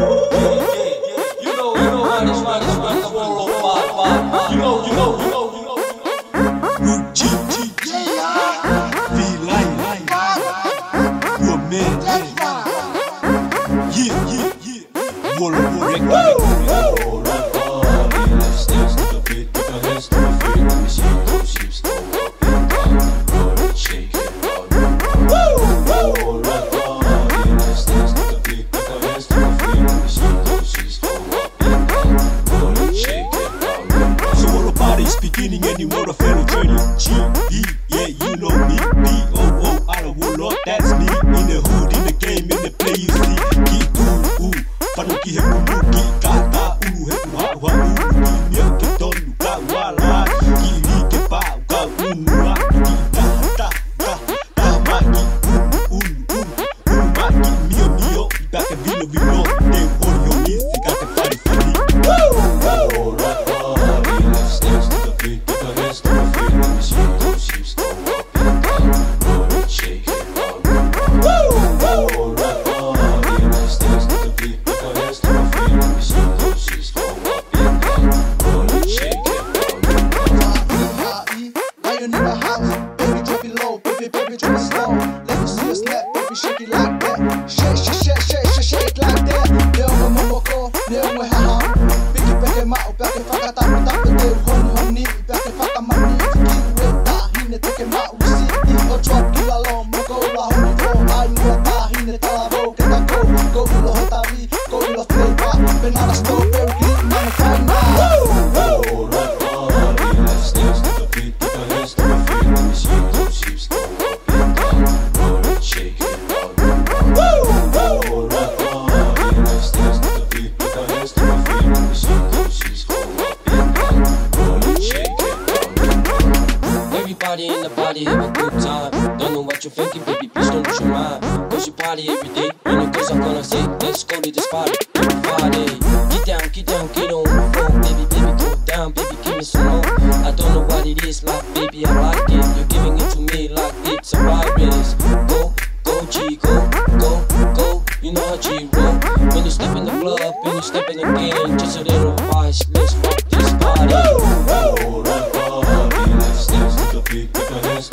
You know, you know how this run, this run, come parties beginning any more the fellow training G E yeah you know me. B O O I don't will lot that's me. In the hood in the game in the play you see Ki tu u panuki he kulu shake it like that. Shake shake shake shake shake shake like that. Leo mo momoko, leo mo haha. Bigi beke mao, beke faka tapu tapu te hon honi, beke faka mani. Fiki weta, hine teke mao usi. Iko drop kila lo, mo go la honi go. Ai Everybody in the party have a good time. Don't know what you're thinking, baby, please don't your mind. Cause you party every day. When the I'm gonna say, let's go to this party. Every. Get down, get down, get on the floor. Baby, baby, go down, baby, give me some more. I don't know what it is, like, baby, I like it. You're giving it to me like it's a virus. Go, go, G, go, go, go. You know how G roll. When you step in the club, when you step in the game, just a little advice. Let's rock this party. Yes,